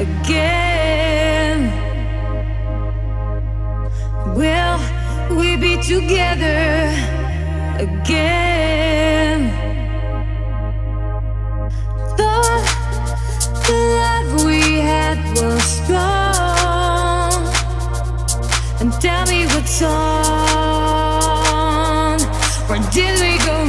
again. Will we be together again? The, the love we had was strong. And tell me what's on. Where did we go?